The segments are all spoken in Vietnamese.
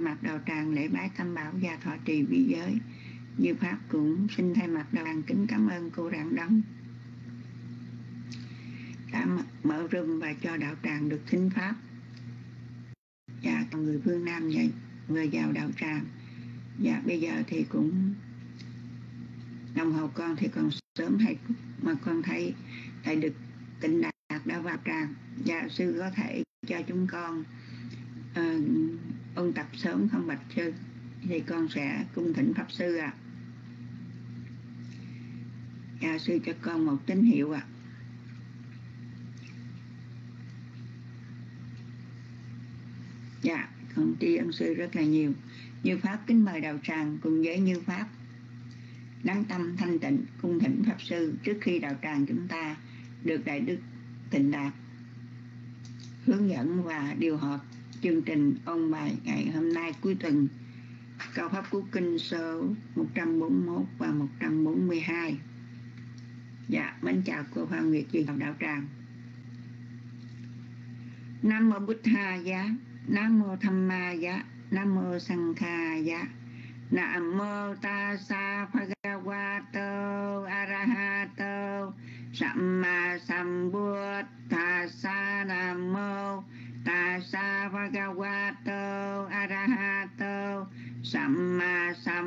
mặt đạo tràng lễ bái tam bảo và thọ trì vị giới. Như pháp cũng xin thay mặt đạo tràng kính cảm ơn cô rạng đông đã mở rừng và cho đạo tràng được thính pháp. Và còn người phương nam và người vào đạo tràng. Và bây giờ thì cũng đồng hồ con thì còn sớm hay mà con thấy thầy được tịnh đạt đã vào tràng. Và sư có thể cho chúng con uh, ôn tập sớm không bạch sư, thì con sẽ cung thỉnh pháp sư ạ à. và sư cho con một tín hiệu ạ à. dạ con tri ân sư rất là nhiều như pháp kính mời đạo tràng cùng với như pháp lắng tâm thanh tịnh, cung thỉnh pháp sư trước khi đạo tràng chúng ta được đại đức tịnh đạt hướng dẫn và điều hợp chương trình ôn bài ngày hôm nay cuối tuần. Cao Pháp Cú Kinh số 141 và 142 Dạ, mến chào cô Hoa Nguyệt Duyên đạo tràng. Nam Mô Bụt Tha Giá Nam Mô Tham Ma Giá Nam Mô Sang Kha Giá. Nam Mô Ta Tassa Bhagavato Arahato Samma Sambuddhassa Nam Mô Tassa Bhagavato Arahato, Samma sa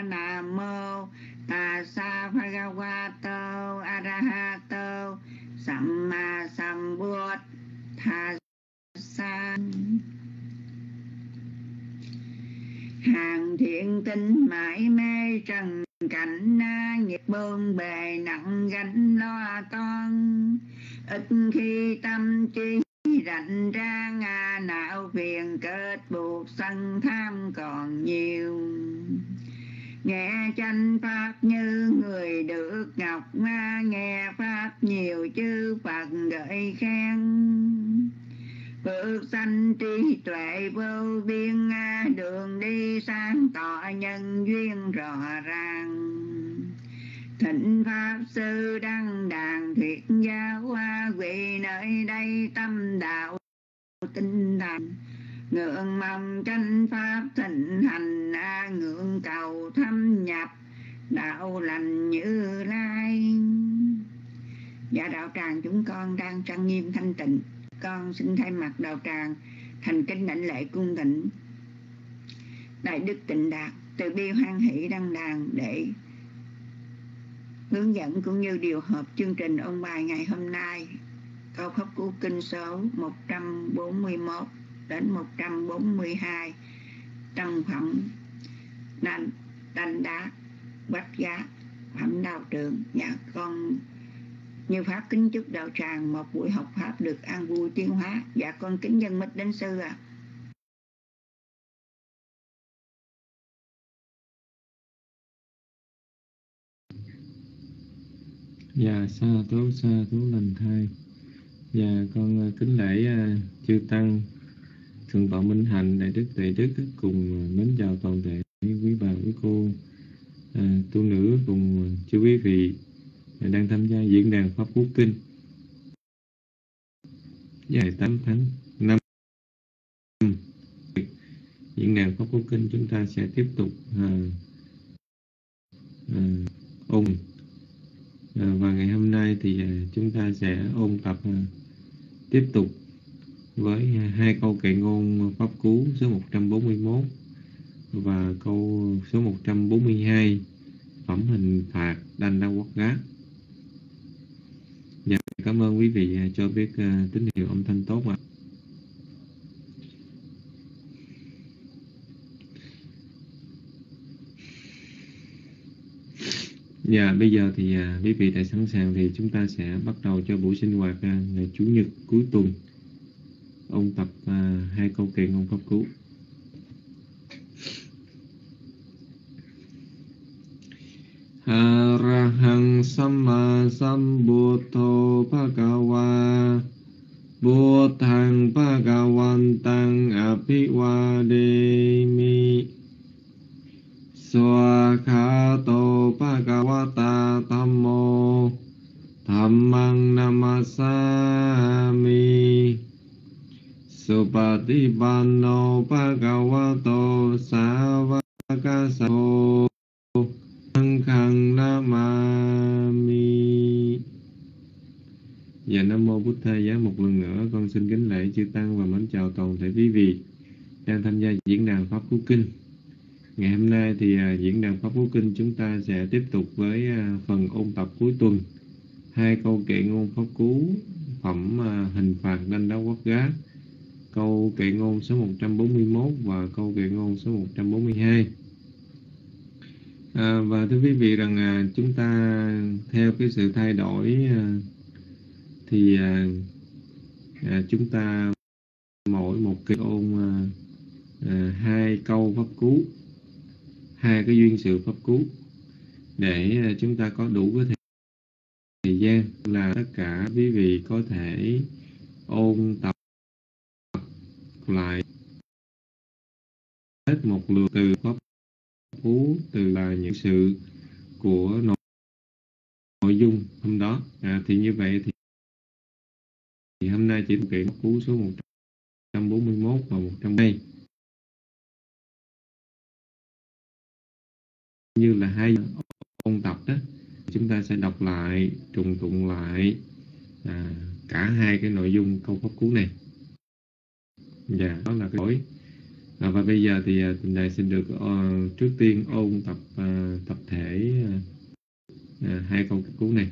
Nam Mô Tassa Bhagavato Arahato, Samma sa hàng thiện tinh mãi mê trần cảnh na nghiệp bơn bề nặng gánh lo toan ít khi tâm chi rảnh ra ngà não phiền kết buộc sân tham còn nhiều. Nghe tranh pháp như người được ngọc ma nghe pháp nhiều chư phật gợi khen. Phước sanh trí tuệ vô biên đường đi sáng tỏ nhân duyên rõ ràng thịnh pháp sư đăng đàn thuyết giáo hoa vị nơi đây tâm đạo tinh thành. Ngưỡng mong tranh pháp thịnh hành, a ngưỡng cầu thâm nhập, đạo lành như lai. Và đạo tràng chúng con đang trang nghiêm thanh tịnh. Con xin thay mặt đạo tràng thành kính đảnh lễ cung tịnh đại đức tịnh đạt từ bi hoan hỷ đăng đàn để hướng dẫn cũng như điều hợp chương trình ông bài ngày hôm nay. Câu pháp cú kinh số 141 đến 142 trong phẩm, đành đành đá, bách giá, phẩm đạo trưởng nhà con. Như pháp kính chúc đạo tràng, một buổi học pháp được an vui tiến hóa. Dạ con kính dân mít đến sư ạ. à. Dạ, sa thú, sa thú lành thai. Dạ, con ờ, kính lễ ờ, chư Tăng, Thượng tọa Minh Hạnh, Đại Đức Đại Đức cùng ờ, mến chào toàn thể quý bà, quý cô, à, tu nữ cùng chư quý vị đang tham gia diễn đàn Pháp Quốc Kinh. Ngày 8 tháng 5 diễn đàn Pháp Quốc Kinh chúng ta sẽ tiếp tục à, à, ôn À, và ngày hôm nay thì à, chúng ta sẽ ôn tập à, tiếp tục với hai câu kệ ngôn pháp cú số 141 và câu số 142 phẩm hình phạt đanh đa quốc gác. Dạ, cảm ơn quý vị cho biết tín hiệu âm thanh tốt ạ. À. Dạ, bây giờ thì à, quý vị đã sẵn sàng thì chúng ta sẽ bắt đầu cho buổi sinh hoạt à, ngày Chủ nhật cuối tuần. Ôn tập à, hai câu kệ ngôn pháp cứu. Arahang Samma Sambuddho Bhagava Buddhang Bhagavantang Abhivademi Soa kha to bhagavata thammo Dhammang namasami Supatipanno bhagavato savakasato Sangkhang namami Và Nam Mô Bụt Thầy một lần nữa, con xin kính lễ chư Tăng và mến chào toàn thể quý vị đang tham gia diễn đàn Pháp Cú Kinh. Ngày hôm nay thì à, diễn đàn Pháp Cú Kinh chúng ta sẽ tiếp tục với à, phần ôn tập cuối tuần. Hai câu kệ ngôn Pháp Cú phẩm à, hình phạt đanh đá quốc gá câu kệ ngôn số 141 và câu kệ ngôn số 142 à, và thưa quý vị rằng à, chúng ta theo cái sự thay đổi à, thì à, à, chúng ta mỗi một cái ôn à, à, hai câu pháp cú hai cái duyên sự pháp cú để ờ, chúng ta có đủ cái thời, gian là tất cả quý vị có thể ôn tập lại hết một lượt từ pháp cú từ là những sự của nội, nội dung hôm đó. À, thì như vậy thì, thì hôm nay chỉ thực hiện cú số 141 và 102 như là hai ôn tập đó chúng ta sẽ đọc lại trùng tụng lại à, cả hai cái nội dung câu pháp cú này. Dạ đó là cái lỗi. À, và bây giờ thì à, tình này xin được uh, trước tiên ôn tập uh, tập thể uh, uh, hai câu cú này.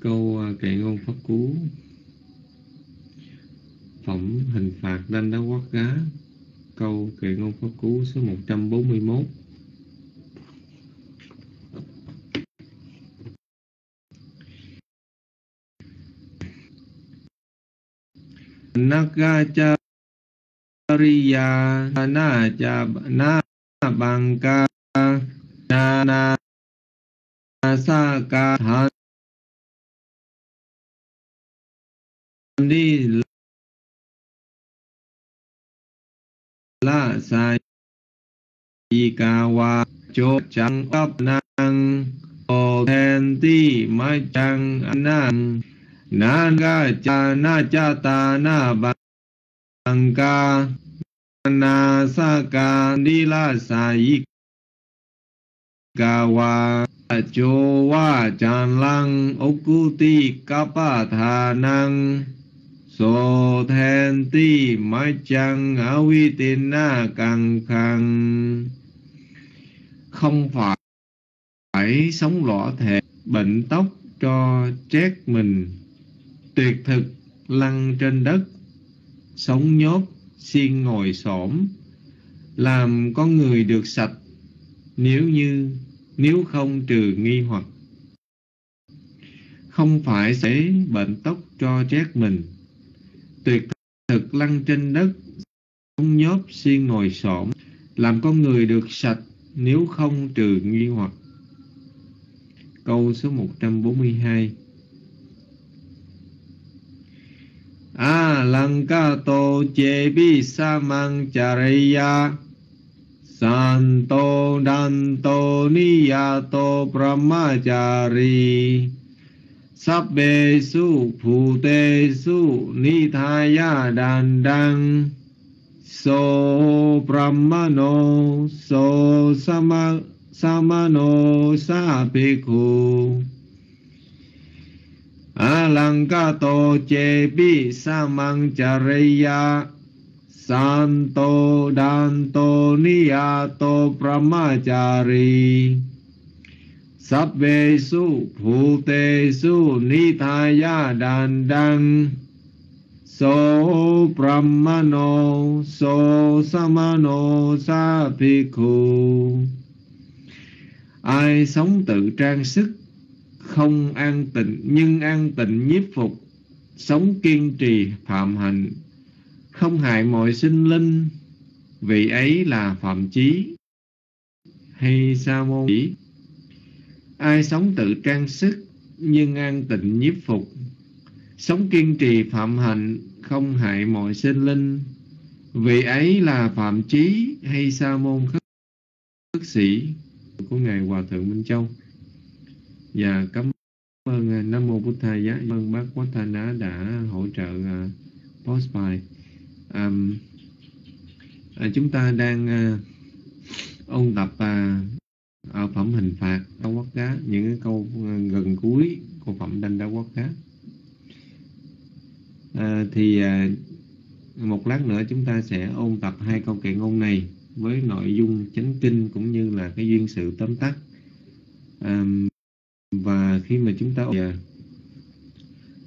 Câu uh, kệ ngôn pháp cú. Phẩm hình phạt đanh đá quát gá câu kệ ngôn pháp cú số 141 Nakachariya na cha na Bangka na na sa ca than đi la sa y ca wa cho chẳng ấp năng o then ti mai chẳng năng na ga cha na cha ta na bằng ca. Na sa ca đi la sa y ca wa cho wa chan lang okuti kapa tha năng so then ti mai chăng awi tin na càng khang không phải phải sống lọ thể, bệnh tóc cho chết mình. Tuyệt thực lăn trên đất, sống nhốt xiên ngồi xổm. Làm con người được sạch, nếu như, nếu không trừ nghi hoặc. Không phải sẽ bệnh tóc cho chết mình tuyệt thực lăn trên đất, không nhóp xiên ngồi xổm, làm con người được sạch nếu không trừ nghi hoặc. Câu số 142 a lăng ca tô chê bi sa mang chà rê ya. San tô đan tô ni ya tô sắp bê su phù su ni thaya đàn đăng so brahmano so sama, samano sa bhikkhu alangato chepi samang chariya santo danto niyato brahmachari a su phù su ni tha ya so brahmano so samano sa bhikkhu ai sống tự trang sức, không an tịnh, nhưng an tịnh nhiếp phục, sống kiên trì, phạm hạnh, không hại mọi sinh linh vị ấy là phạm chí. Hay sa môn chỉ ai sống tự trang sức nhưng an tịnh nhiếp phục. Sống kiên trì phạm hạnh không hại mọi sinh linh. Vị ấy là phạm chí hay sa môn khất sĩ của ngài hòa thượng minh châu. Và cảm ơn à, Nam Mô Bút Thầy giá ơn bác Quách Thanh Á đã hỗ trợ à, uh, post bài um, uh, à, chúng ta đang uh, ôn tập uh, ở phẩm hình phạt đau quát cá những cái câu ờ, gần cuối của phẩm đanh đau quát cá à, ờ, thì à, một lát nữa chúng ta sẽ ôn tập hai câu kệ ngôn này với nội dung chánh kinh cũng như là cái duyên sự tóm tắt. À, và khi mà chúng ta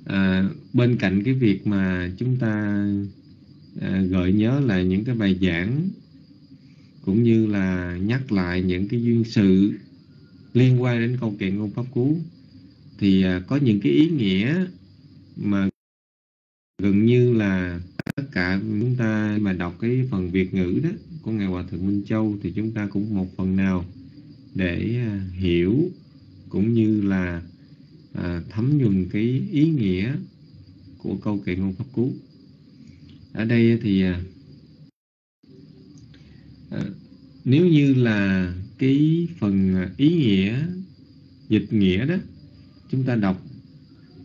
à, bên cạnh cái việc mà chúng ta à, gợi nhớ là những cái bài giảng cũng như là nhắc lại những cái duyên sự liên quan đến câu chuyện ngôn pháp cú. Thì à, có những cái ý nghĩa mà gần như là tất cả chúng ta mà đọc cái phần Việt ngữ đó của ngài Hòa thượng Minh Châu thì chúng ta cũng một phần nào để à, hiểu cũng như là à, thấm nhuần cái ý nghĩa của câu kệ ngôn pháp cú. Ở đây thì à, Ờ, nếu như là cái phần ờ, ý nghĩa dịch nghĩa đó chúng ta đọc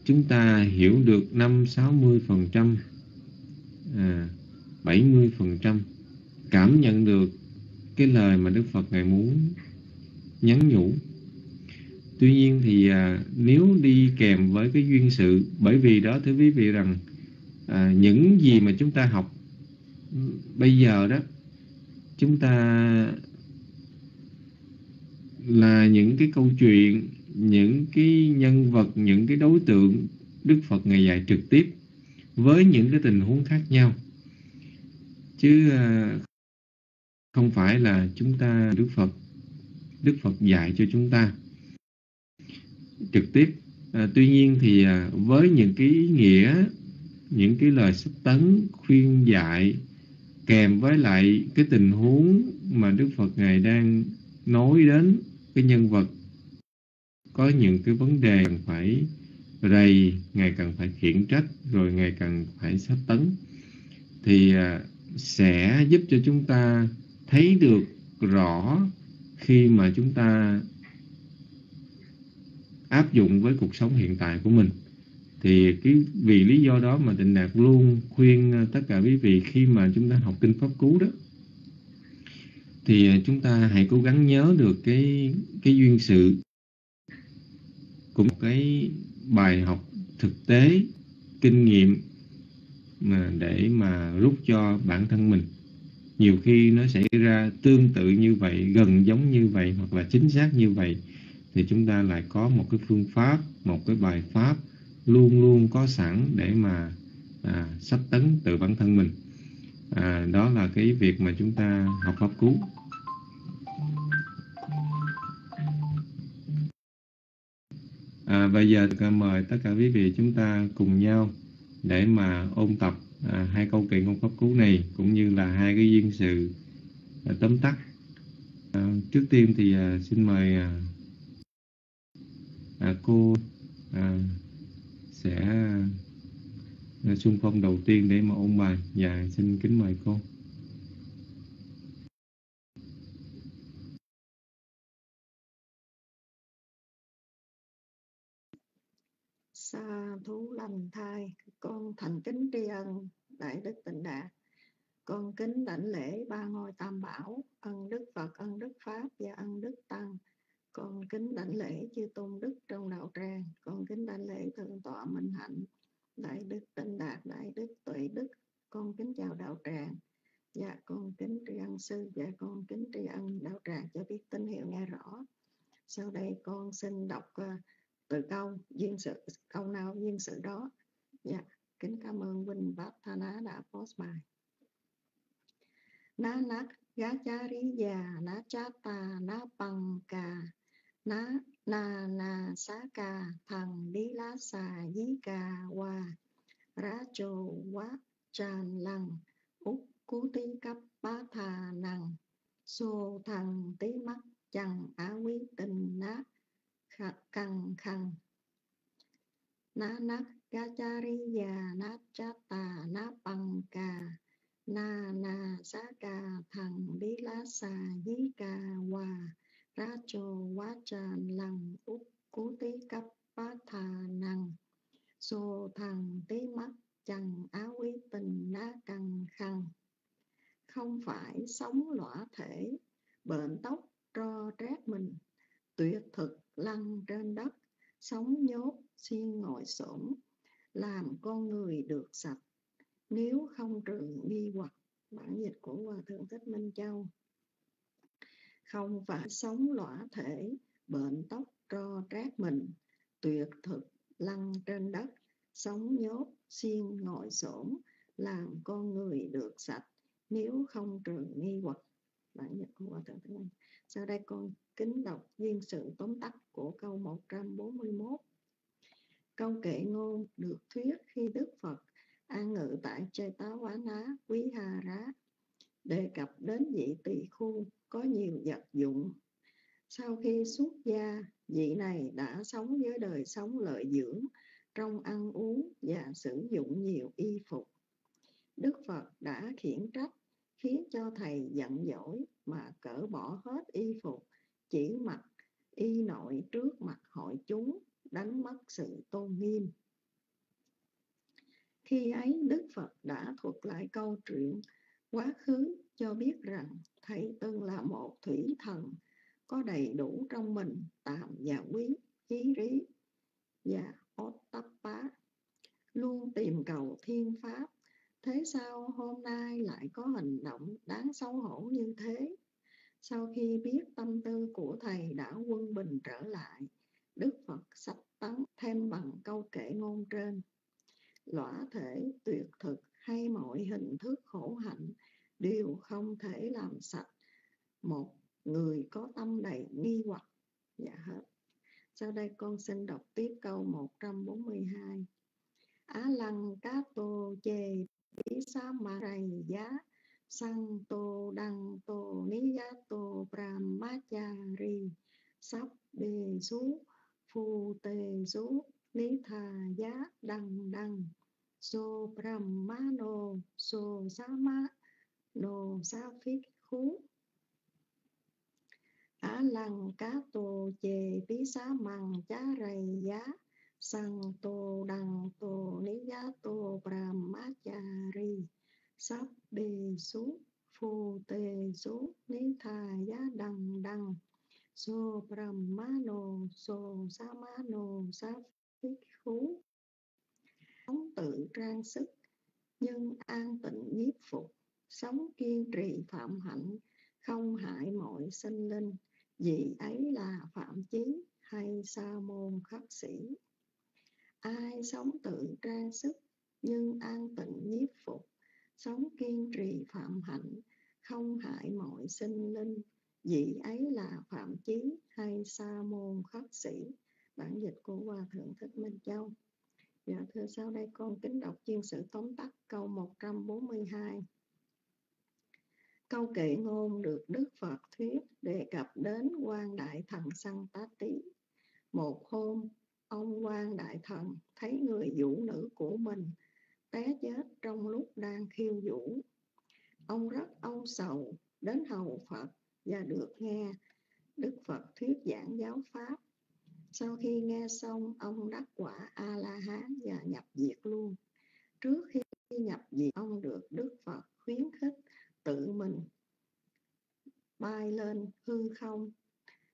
chúng ta hiểu được năm sáu mươi phần trăm à, bảy mươi phần trăm cảm nhận được cái lời mà Đức Phật ngài muốn nhắn nhủ. Tuy nhiên thì à, nếu đi kèm với cái duyên sự bởi vì đó thưa quý vị rằng à, những gì mà chúng ta học ừ, bây giờ đó chúng ta là những cái câu chuyện những cái nhân vật những cái đối tượng Đức Phật ngày dạy trực tiếp với những cái tình huống khác nhau. Chứ à, không phải là chúng ta Đức Phật Đức Phật dạy cho chúng ta trực tiếp. À, tuy nhiên thì à, với những cái ý nghĩa những cái lời sách tấn khuyên dạy kèm với lại cái tình huống mà Đức Phật ngài đang nói đến cái nhân vật. Có những cái vấn đề cần phải rầy ngày cần phải khiển trách, rồi ngày cần phải sách tấn. Thì à, sẽ giúp cho chúng ta thấy được rõ khi mà chúng ta áp dụng với cuộc sống hiện tại của mình thì cái, vì lý do đó mà Tịnh Đạt luôn khuyên ờ, tất cả quý vị khi mà chúng ta học kinh pháp cú đó, thì ờ, chúng ta hãy cố gắng nhớ được cái cái duyên sự cũng cái bài học thực tế, kinh nghiệm mà để mà rút cho bản thân mình. Nhiều khi nó xảy ra tương tự như vậy, gần giống như vậy hoặc là chính xác như vậy, thì chúng ta lại có một cái phương pháp, một cái bài pháp luôn luôn có sẵn để mà à, sách tấn từ bản thân mình. À, đó là cái việc mà chúng ta học pháp cứu. À, bây giờ mời tất cả quý vị chúng ta cùng nhau để mà ôn tập à, hai câu kệ ngôn pháp cú này cũng như là hai cái duyên sự à, tóm tắt. À, trước tiên thì à, xin mời à, à, cô à, sẽ xung phong đầu tiên để mà ôn bài. Và dạ, xin kính mời cô. Sa thú lành thai con thành kính tri ân đại đức tịnh đạt con kính đảnh lễ ba ngôi tam bảo ân đức phật ân đức pháp và ân đức tăng con kính đảnh lễ chư tôn đức trong đạo tràng. Con kính đảnh lễ thượng tọa minh hạnh đại đức tinh đạt đại đức tuệ đức. Con kính chào đạo tràng. Dạ con kính tri ân sư. Và con kính tri ân đạo tràng cho biết tín hiệu nghe rõ. Sau đây con xin đọc uh, từ câu duyên sự câu nào duyên sự đó. Dạ kính cảm ơn Vinh Bát Thana đã post bài. Na chá rí già na chata na bằng cà na na na, sa ca thằng, đi lá xà, dí ca hoa ra chô quá, tràn lăng úc cú, tí, cấp ba thà, nằng, xô, thằng, tí, mắt chẳng á, quý, tình nát căng khăn na, nát ca cha, ri, già na cha, tà na bằng, cà. Na na, sa ca thằng, đi lá xà, dí ca hòa ra cho quá tràn lằng úc cú tí cấp bá thà năng chẳng áo quý tình ná cằn khăn không phải sống lõa thể, bệnh tóc tro rét mình, tuyệt thực lăn trên đất, sống nhốt xuyên ngồi xổm, làm con người được sạch. Nếu không trừ nghi hoặc, bản dịch của hòa thượng thích minh châu không phải sống lõa thể, bệnh tóc tro trát mình. Tuyệt thực lăn trên đất, sống nhốt xiên ngồi xổm, làm con người được sạch, nếu không trừ nghi hoặc. Bản dịch của hòa thượng thích Anh. sau đây con kính đọc duyên sự tóm tắt của câu 141 câu kệ ngôn được thuyết khi Đức Phật an ngự tại Chê Táo Quá Ná, Quý Hà Rá đề cập đến vị tỳ khu có nhiều vật dụng. Sau khi xuất gia, vị này đã sống với đời sống lợi dưỡng, trong ăn uống và sử dụng nhiều y phục. Đức Phật đã khiển trách, khiến cho thầy giận dỗi mà cỡ bỏ hết y phục, chỉ mặc y nội trước mặt hội chúng, đánh mất sự tôn nghiêm. Khi ấy, Đức Phật đã thuật lại câu chuyện quá khứ cho biết rằng thầy từng là một thủy thần có đầy đủ trong mình tạm và quý, chí rí và Ottappa luôn tìm cầu thiên pháp. Thế sao hôm nay lại có hành động đáng xấu hổ như thế? Sau khi biết tâm tư của thầy đã quân bình trở lại đức phật sắp tấn thêm bằng câu kệ ngôn trên lõa thể tuyệt thực hay mọi hình thức khổ hạnh đều không thể làm sạch một người có tâm đầy nghi hoặc dạ hết sau đây con xin đọc tiếp câu một Á lăng cá tô chê bí sa ma rầy giá sang tô đăng tô ní giá tô brahmachari sắp bề sú phu tề sú ní thà giá đăng đăng so brahmano so sama no sa phích khú á lăng cá tô chê bí xá mằng chá rầy giá sang tô đăng tô ní giá tô brahmachari sắp bề sú phù tề sú ní thà giá đăng đăng so brahmano so samano sa phích khú sống tự trang sức nhưng an tịnh nhiếp phục sống kiên trì phạm hạnh không hại mọi sinh linh vì ấy là phạm chí hay sa môn khắc sĩ. Ai sống tự trang sức, nhưng an tịnh nhiếp phục, sống kiên trì phạm hạnh, không hại mọi sinh linh. Vị ấy là phạm chí hay sa môn khắc sĩ. Bản dịch của hòa thượng thích minh châu. Dạ thưa, sau đây con kính đọc chuyên sử tóm tắt câu 142 câu kệ ngôn được đức phật thuyết đề cập đến quan đại thần săn tá tý. Một hôm, ông quan đại thần thấy người vũ nữ của mình té chết trong lúc đang khiêu vũ. Ông rất âu sầu đến hầu phật và được nghe đức phật thuyết giảng giáo pháp. Sau khi nghe xong, ông đắc quả a la hán và nhập diệt luôn. Trước khi nhập diệt, ông được đức phật khuyến khích tự mình bay lên hư không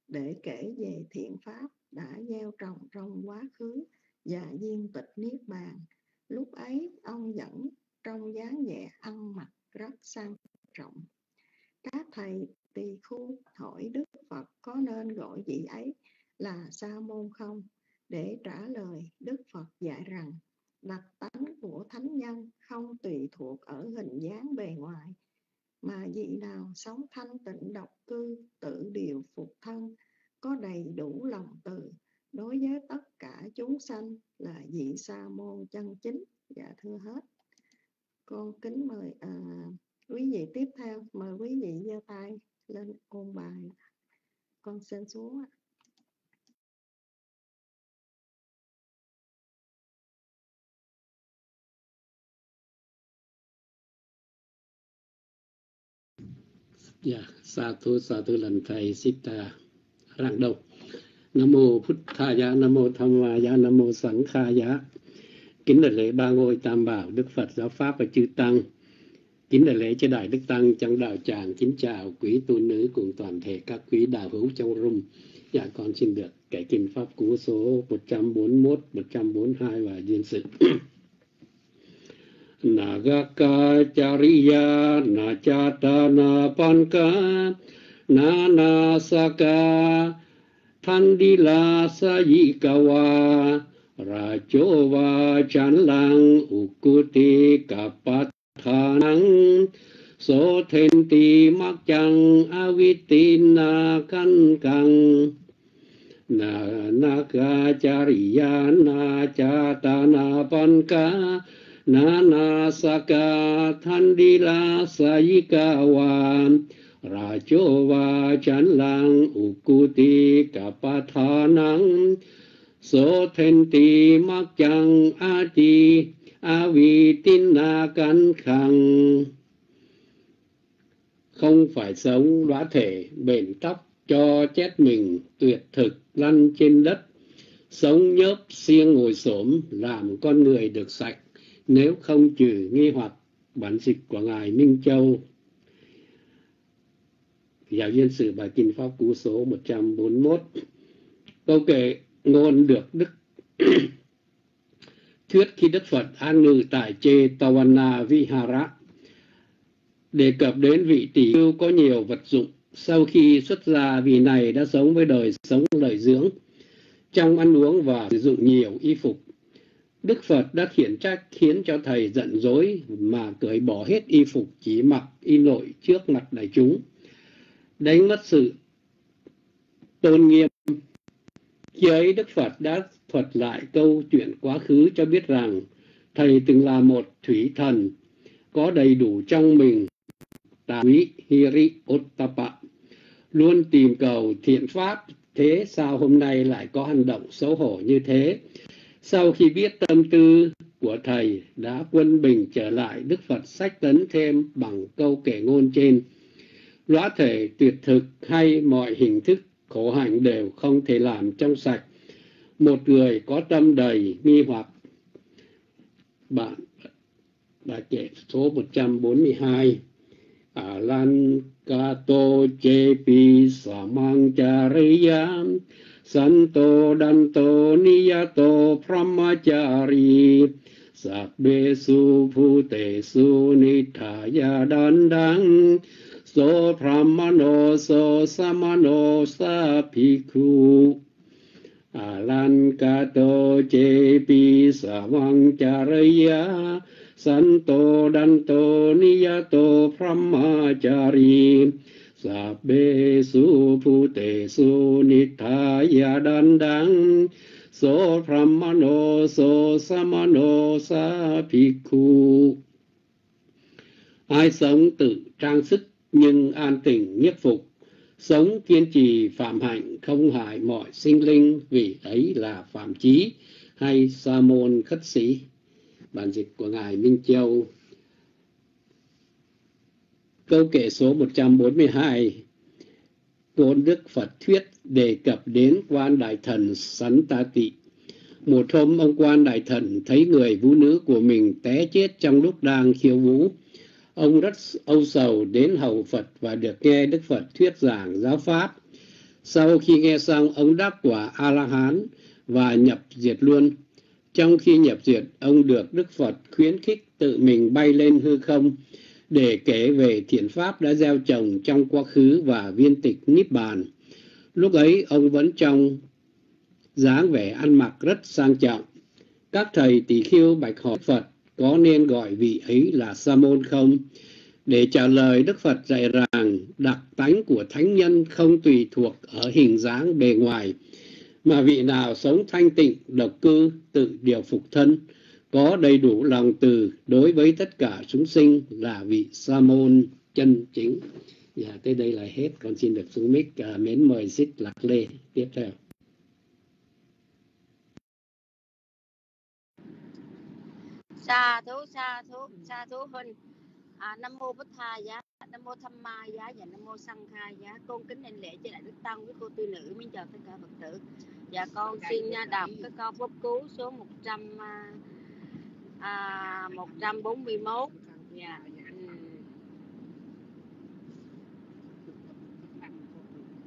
để kể về thiện pháp đã gieo trồng trong quá khứ và viên tịch niết bàn. Lúc ấy, ông vẫn trong dáng vẻ ăn mặc rất sang trọng. Các thầy tỳ khu hỏi đức phật có nên gọi vị ấy là sa môn không? Để trả lời, đức phật dạy rằng, đặc tánh của thánh nhân không tùy thuộc ở hình dáng bề ngoài mà vị nào sống thanh tịnh độc cư tự điều phục thân có đầy đủ lòng từ đối với tất cả chúng sanh là vị sa môn chân chính. Dạ thưa hết. Con kính mời à, quý vị tiếp theo. Mời quý vị giơ tay lên ôn bài. Con xin xuống ạ. Dạ, sa thú sa thú lần thầy Sita rạng đọc. Nam mô Phật Thaya, Nam mô Tham Maya, Nam mô Sẵn Khaya. kính đại lễ ba ngôi tam bảo đức phật giáo pháp và chư tăng kính đại lễ cho đại đức tăng trong đạo tràng kính chào quý tu nữ cùng toàn thể các quý đạo hữu trong rung. dạ con xin được kể kinh pháp cú số 141 142 và duyên sự Nagakacariya Nachatana Panka Nanasaka Thandila Sayikawa Rachova Chanlang Ukuti Kapathanang So Thenti Makchang Avitina Kankang Na Nakacariya Nachatana Panka Nanasaka Thandila Sayikawa Rachova Chanlang Ukuti Kapathanang So Thenti Makchang Ati Avitina Căn Khang Không phải sống lõa thể, bền tóc cho chết mình, tuyệt thực lăn trên đất. Sống nhớp xiên ngồi xổm, làm con người được sạch nếu không trừ nghi hoặc, bản dịch của ngài Minh Châu. Giáo viên sử bài kinh pháp cú số 141 câu kệ ngôn được đức thuyết khi đức phật an ngự tại chê tawana vihara, đề cập đến vị tỷ có nhiều vật dụng sau khi xuất gia vị này đã sống với đời sống lợi dưỡng trong ăn uống và sử dụng nhiều y phục. Đức Phật đã khiển trách khiến cho thầy giận dỗi mà cởi bỏ hết y phục chỉ mặc, y nội trước mặt đại chúng. Đánh mất sự tôn nghiêm. Khi ấy Đức Phật đã thuật lại câu chuyện quá khứ cho biết rằng thầy từng là một thủy thần, có đầy đủ trong mình. Tà quý Hiri Ottapa luôn tìm cầu thiện pháp, thế sao hôm nay lại có hành động xấu hổ như thế? Sau khi biết tâm tư của thầy đã quân bình trở lại, Đức Phật sách tấn thêm bằng câu kể ngôn trên. Lõa thể tuyệt thực hay mọi hình thức khổ hạnh đều không thể làm trong sạch. Một người có tâm đầy nghi hoặc, bạn đã kể số 142 สันโตดันโตนิยโตพรหมจารีสัพเบสุภูเตสุนิทายาดันดัง โสพรหมโนโสสมโนสาภิกขุอาลันกาโตเจปีสวังจารยา สันโตดันโตนิยโตพรหมจารี santo danto sabbe su phute su nithaya dandang so brahmano so samano sa bhikkhu so samano sa bhikkhu ai sống tự trang sức nhưng an tịnh nhất phục, sống kiên trì phạm hạnh không hại mọi sinh linh, vì ấy là phạm chí hay sa môn khất sĩ. Bản dịch của ngài Minh Châu câu kệ số 142 Côn Đức Phật Thuyết đề cập đến quan đại thần Sắn Ta Tị. Một hôm ông quan đại thần thấy người vũ nữ của mình té chết trong lúc đang khiêu vũ. Ông rất âu sầu đến hầu Phật và được nghe Đức Phật thuyết giảng giáo pháp. Sau khi nghe xong, ông đáp quả A-la-hán và nhập diệt luôn. Trong khi nhập diệt, ông được Đức Phật khuyến khích tự mình bay lên hư không để kể về thiện pháp đã gieo trồng trong quá khứ và viên tịch niết bàn. Lúc ấy ông vẫn trong dáng vẻ ăn mặc rất sang trọng. Các thầy tỷ khiêu bạch hỏi Phật có nên gọi vị ấy là Sa môn không? Để trả lời Đức Phật dạy rằng đặc tánh của thánh nhân không tùy thuộc ở hình dáng bề ngoài, mà vị nào sống thanh tịnh, độc cư, tự điều phục thân, có đầy đủ lòng từ đối với tất cả chúng sinh là vị sa môn chân chính. Dạ tới đây là hết. Con xin được xuống mic. À, mến mời xích lạc lê tiếp theo. Sa thú sa thú sa thú huynh à, nam mô bích tha giá nam mô tham ma giá và nam mô sanh kha giá. Con kính đảnh lễ cho đại đức tăng với cô tư nữ. Minh chào tất cả phật tử. Dạ con xin à, đọc cái câu pháp cứu số 100 à, 141 dạ. Ừ.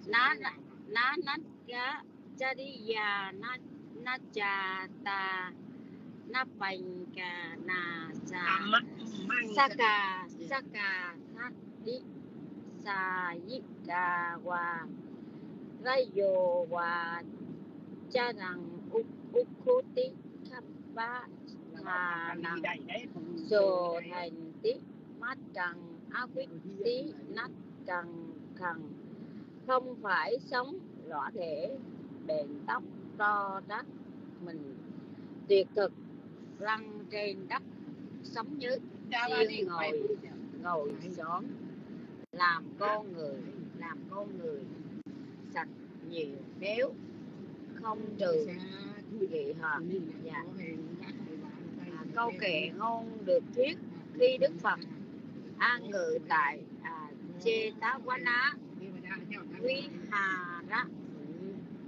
nó nó nó cá chariya nó nó cha ta nó bành cả na cha saka saka nó đi sa yi ca wa rayo wa cha rằng ukuti kappa thà năng sô thành tí mắt cần áo quyết tí nách cần khần không phải sống rõ thể bền tóc to đắt mình. Tuyệt thực lăn trên đất sống như chiên ngồi ngồi xóm làm con người làm con người. Sạch nhiều nếu không trừ dị hợt dạ câu kệ ngôn được thuyết khi đức phật an ngự tại à, chê tá quá ná quý hà đó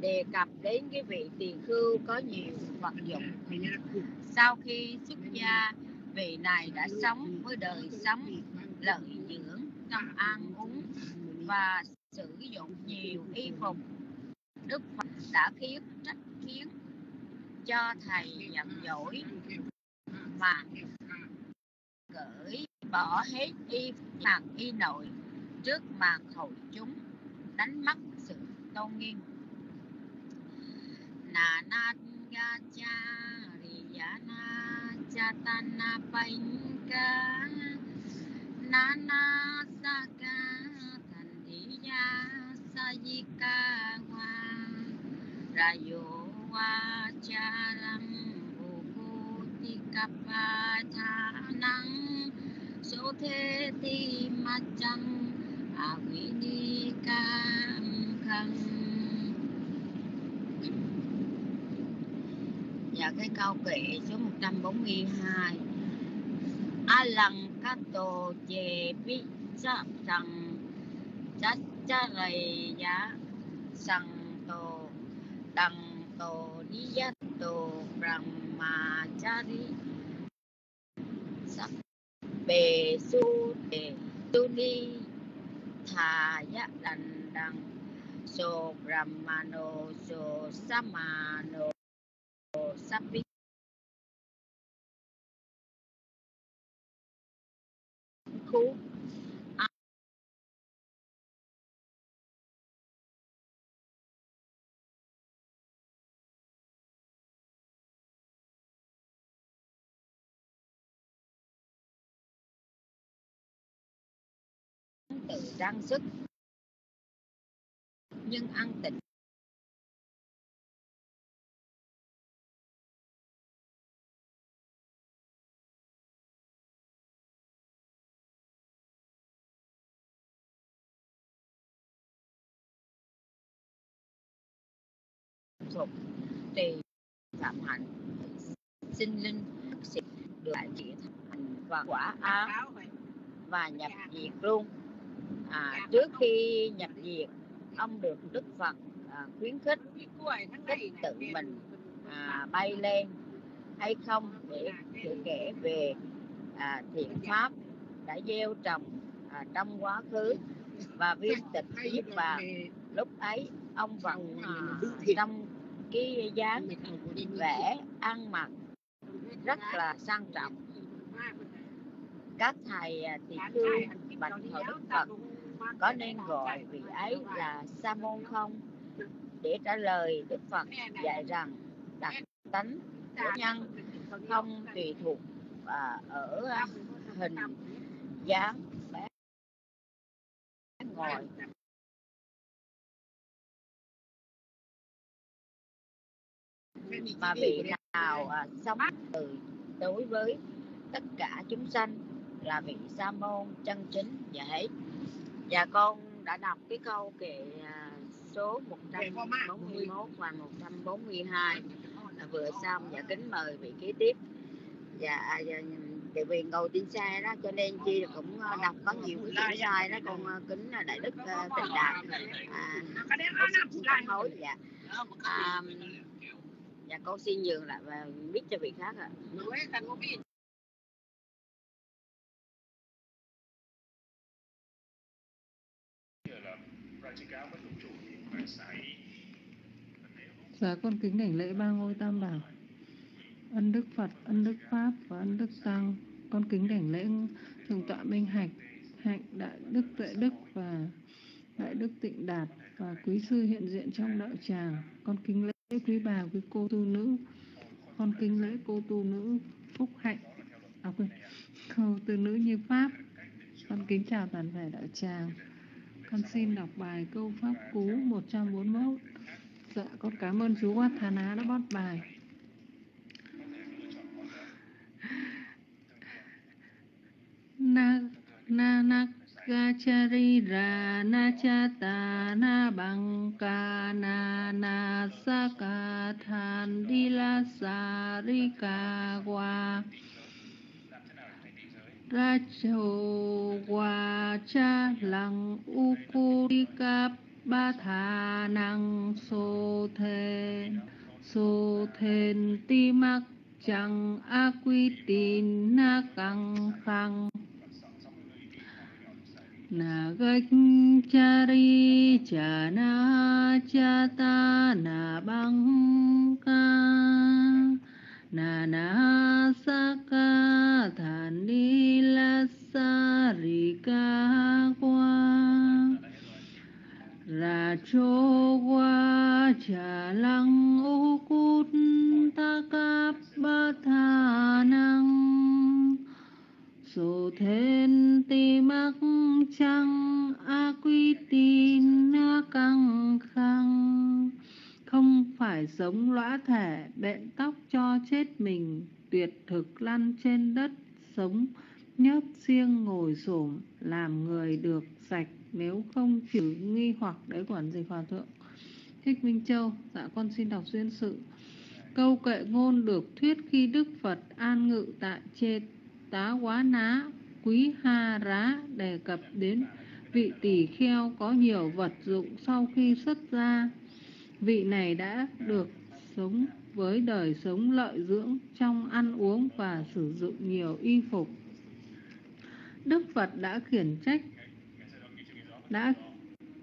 đề cập đến cái vị tỳ khưu có nhiều vật dụng. Sau khi xuất gia vị này đã sống với đời sống lợi dưỡng trong ăn uống và sử dụng nhiều y phục. Đức phật đã khiếp trách khiến cho thầy giận dỗi mà ừ, cởi bỏ hết y màn y nội trước màn hội chúng, đánh mất sự tôn nghiêm. Na na ga cha ri ya na cha ta na na Na Sa Ka Thanh Diya Sa Di Ka Hoa Ra Yo wa Cha wa charam bukuti ti ma chăng a quý và cái câu kệ số 142 a lăng ca tô chê bi cha rằng cha cha rầy giá sang tô đằng tô đi giá tô rằng chari sắp bề su đề tu ni thà ya đằng đằng. So brahmano so samano sapi khu trang sức. Nhưng ăn tịnh. Thuộc tùy phạm hạnh. Sinh linh sĩ được đại chỉ thành và quả áo và nhập diệt luôn à, trước khi nhập diệt ông được đức phật à, khuyến khích thích tự mình à, bay lên hay không để thử kể về à, thiện pháp đã gieo trồng à, trong quá khứ và viên tịch niết bàn. Lúc ấy ông vẫn à, trong cái dáng vẻ ăn mặc rất là sang trọng. Các thầy à, tỳ khưu bạch hỏi đức phật có nên gọi vị ấy là sa môn không? Để trả lời đức phật dạy rằng đặc tánh của nhân không tùy thuộc à, ở hình dáng bé ngồi. Mà vị nào à, sống từ đối với tất cả chúng sanh là vị sa môn chân chính và hết dạ con đã đọc cái câu kệ à, số 141 và 142 là vừa xong và kính mời vị kế tiếp. Dạ tại vì ngồi trên xe đó cho nên chi cũng à, đọc có nhiều cái chữ sai đó con à, kính đại đức tịnh đạt. À, hối dạ. À, dạ con xin nhường lại và biết cho vị khác ạ. Dạ con kính đảnh lễ ba ngôi tam bảo. Ân Đức Phật, ân Đức Pháp và ân Đức Tăng. Con kính đảnh lễ Thượng tọa Minh Hạch Hạnh Đại Đức Tuệ Đức và Đại Đức Tịnh Đạt Và quý sư hiện diện trong đạo tràng. Con kính lễ quý bà, quý cô tu nữ. Con kính lễ cô tu nữ Phúc Hạnh. À quên, cô tu nữ như Pháp. Con kính chào toàn thể đạo tràng. Con xin đọc bài câu Pháp Cú 141 Dạ, con cảm ơn chú Quát Thà Ná đã bắt bài. Na na na Gachari ra na cha ta na bằng ca na na sa ka than đi la sa ri ca qua ra châu qua cha lăng u cu đi cáp ba thà năng sô thên sô thên ti mắc chẳng a quy tin na căng khăng na gách cha ri cha na cha ta na băng ca na na sa ca than ni la sa ri ca qua ra cho qua cha lăng ô cút ta cáp ba tha năng sô thên ti mắc chăng a quy tin na căng khăng không phải giống lõa thể bện tóc cho chết mình, tuyệt thực lăn trên đất, sống, nhớp riêng ngồi xổm, làm người được sạch nếu không chịu nghi hoặc. Đấy quản gì hòa thượng. Thích minh châu dạ con xin đọc duyên sự. Câu kệ ngôn được thuyết khi đức phật an ngự tại chê tá quá ná, quý ha rá đề cập đến vị tỷ kheo có nhiều vật dụng sau khi xuất gia vị này đã được sống với đời sống lợi dưỡng trong ăn uống và sử dụng nhiều y phục. Đức Phật đã khiển trách, đã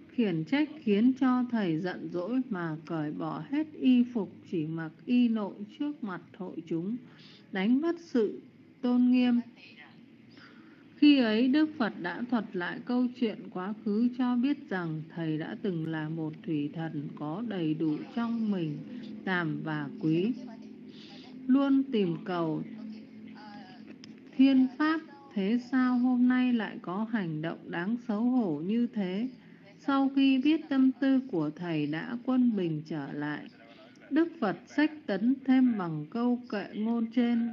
khiển trách khiến cho thầy giận dỗi mà cởi bỏ hết y phục chỉ mặc y nội trước mặt hội chúng, đánh mất sự tôn nghiêm khi ấy Đức Phật đã thuật lại câu chuyện quá khứ cho biết rằng Thầy đã từng là một thủy thần có đầy đủ trong mình tàm và quý Luôn tìm cầu thiên pháp Thế sao hôm nay lại có hành động đáng xấu hổ như thế? Sau khi biết tâm tư của Thầy đã quân bình trở lại, Đức Phật sách tấn thêm bằng câu kệ ngôn trên,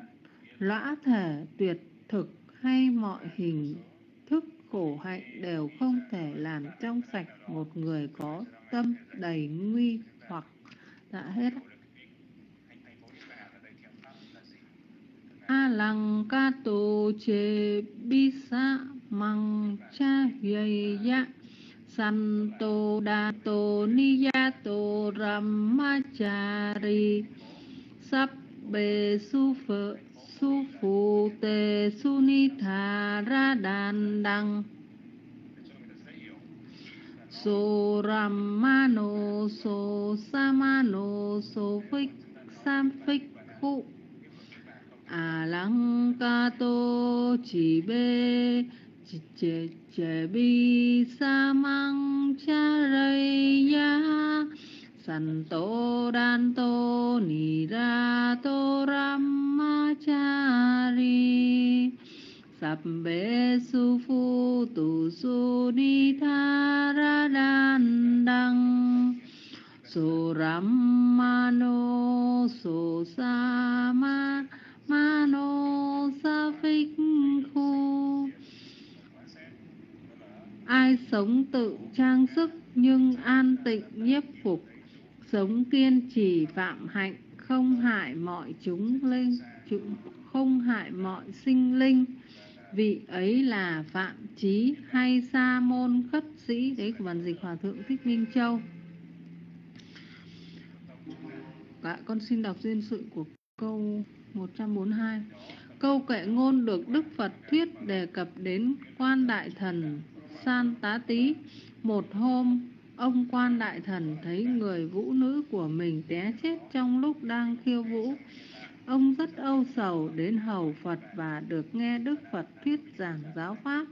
lõa thể tuyệt thực hay mọi hình thức khổ hạnh đều không thể làm trong sạch một người có tâm đầy nguy hoặc đã hết. A lăng ca tu chê bi sa măng cha yầy ya dạ san tô đa tô ni ya tô ram ma cha ri sắp bê su phở su phụ tề su ni thà ra đàn đăng. So ram ma no so sa ma no so phích sam phích phụ a lăng ca tô chỉ bê chỉ chê chê bi sa mang cha rây ya san to dan to ni ra to ram ma su phu tu su ni tha ra đan đăng so ram no sa ma Mano sa phích khu Ai sống tự trang sức nhưng an tịnh nhiếp phục. Sống kiên trì phạm hạnh, không hại mọi chúng linh, chúng, không hại mọi sinh linh. Vị ấy là phạm trí hay sa môn khất sĩ. Đấy, của bản dịch hòa thượng thích minh châu. Cả con xin đọc duyên sự của câu 142 Câu kệ ngôn được Đức Phật thuyết đề cập đến quan đại thần San Tá Tý. Một hôm ông quan đại thần thấy người vũ nữ của mình té chết trong lúc đang khiêu vũ. Ông rất âu sầu đến hầu phật và được nghe đức phật thuyết giảng giáo pháp.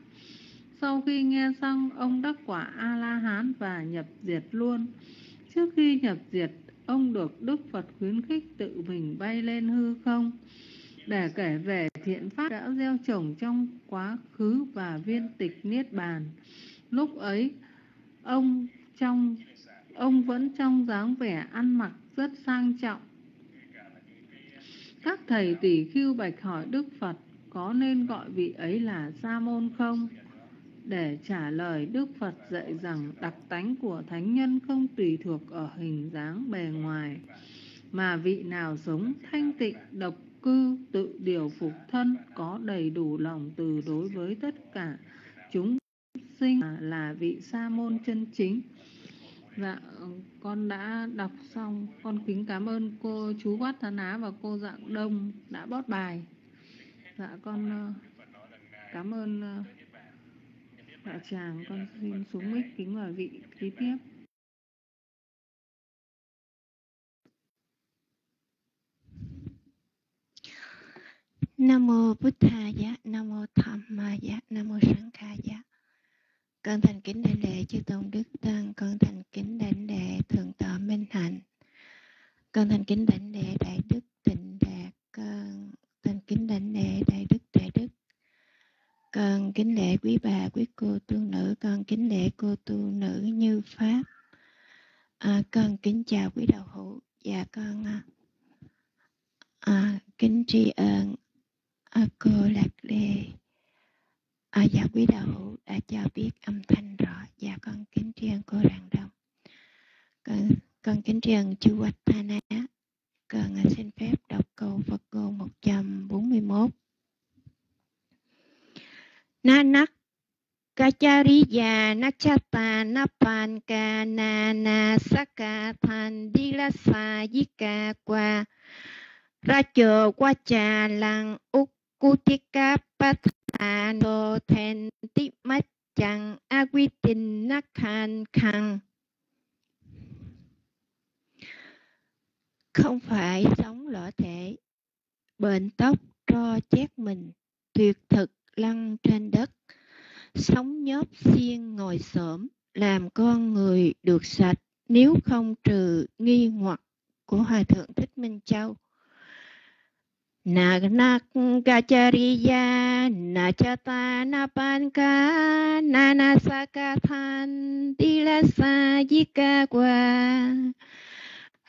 Sau khi nghe xong, ông đắc quả a la hán và nhập diệt luôn. Trước khi nhập diệt, ông được đức phật khuyến khích tự mình bay lên hư không. Để kể về thiện pháp đã gieo trồng trong quá khứ và viên tịch niết bàn. Lúc ấy, ông trong, ông vẫn trong dáng vẻ ăn mặc rất sang trọng. Các thầy tỷ khưu bạch hỏi đức phật có nên gọi vị ấy là sa môn không? Để trả lời, đức phật dạy rằng đặc tánh của thánh nhân không tùy thuộc ở hình dáng bề ngoài, mà vị nào sống thanh tịnh, độc cư, tự điều phục thân, có đầy đủ lòng từ đối với tất cả chúng sinh là vị sa môn chân chính dạ ờ, con đã đọc xong con kính cảm ơn cô chú Quát Thán Á và cô Dạng Đông đã bót bài dạ con ờ, cảm ơn ờ, đạo tràng. con xin xuống mic kính mời vị kế tiếp Nam mô Bụt Thà Nam mô Tham Ma Nam mô Sáng ca. Con thành kính đảnh lễ chư tôn đức tăng, con thành kính đảnh lễ thượng tọa minh hạnh. Con thành kính đảnh lễ đại đức tịnh đạt, con thành kính đảnh lễ đại đức đại đức. Con kính lễ quý bà, quý cô tu nữ, con kính lễ cô tu nữ như pháp. À, con kính chào quý đạo hữu và con à, à, kính tri ân à, cô lạc lê à, dạ quý đạo hữu đã cho biết âm thanh rõ. Dạ con kính tri ân cô rạng đông. Con, con kính tri ân chư Quách Tha Ná. Con ờ, xin phép đọc câu Phật cô 141 Nanak Kachariya Nachata Napanka Nana Saka thandilasa Yika Qua Racho lăng út kutika Patano Then mắt Chẳng Aquitin Nakhan Khăn Không phải sống lõa thể, bệnh tóc, tro chét mình, tuyệt thực lăn trên đất, sống nhóp xiên ngồi xổm làm con người được sạch nếu không trừ nghi hoặc của Hòa Thượng Thích Minh Châu. Nagnak Gachariya Nachata Napanka Nanasakathan Tilasa Yikakwa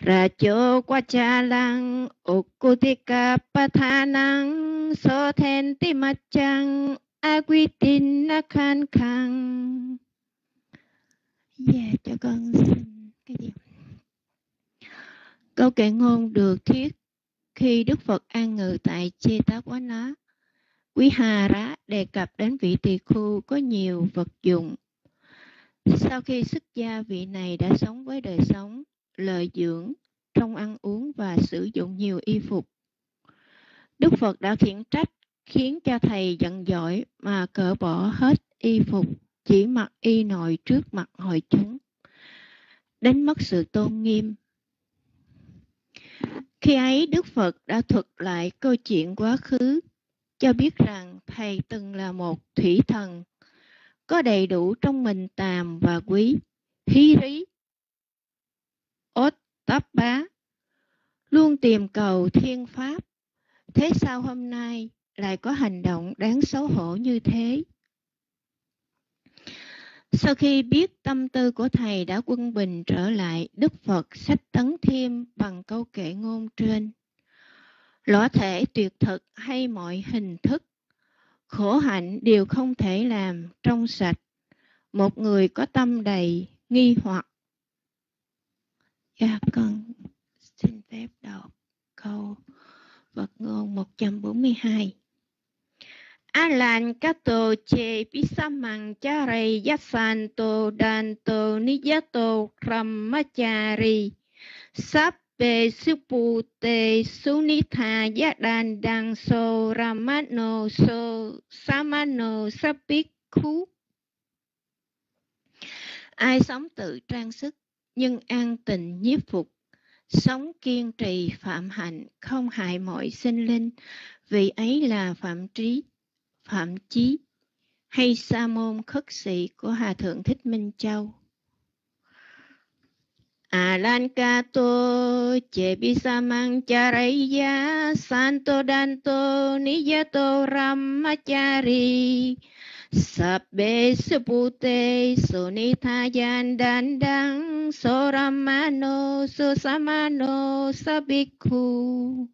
Rajo Kwachalang Ukutika Pathanang So Then Timachang Aquitin Nakhan Khang Dạ cho con xin cái gì? Câu kệ ngôn được thiết khi Đức Phật an ngự tại Chê Tá Quá Ná. Quý Hà Rá đề cập đến vị tỳ khu có nhiều vật dụng. Sau khi xuất gia, vị này đã sống với đời sống, lợi dưỡng, trong ăn uống và sử dụng nhiều y phục. Đức Phật đã khiển trách khiến cho thầy giận dỗi mà cỡ bỏ hết y phục, chỉ mặc y nội trước mặt hội chúng, đánh mất sự tôn nghiêm. Khi ấy Đức Phật đã thuật lại câu chuyện quá khứ, cho biết rằng thầy từng là một thủy thần, có đầy đủ trong mình tàm và quý, hí rí, ốt tắp bá, luôn tìm cầu thiên pháp. Thế sao hôm nay lại có hành động đáng xấu hổ như thế? Sau khi biết tâm tư của thầy đã quân bình trở lại, Đức Phật sách tấn thêm bằng câu kệ ngôn trên. Lõa thể tuyệt thực hay mọi hình thức, khổ hạnh đều không thể làm trong sạch. Một người có tâm đầy nghi hoặc. Dạ con xin phép đọc câu Phật ngôn 142. Alan kato che pisamang chare yasanto danto niyato ramachari sappe supute sunitha yadan so ramano so samano sapikhu ai sống tự trang sức, nhưng an tình nhiếp phục. Sống kiên trì phạm hạnh, không hại mọi sinh linh, vì ấy là phạm trí phạm chí, hay sa môn khất sĩ của hòa thượng thích minh châu. Alankato Chebisamang Charaya Santo Danto Niyato Ramachari Sabbe Supute Sunithayan Dandang Soramano Susamano Sabikhu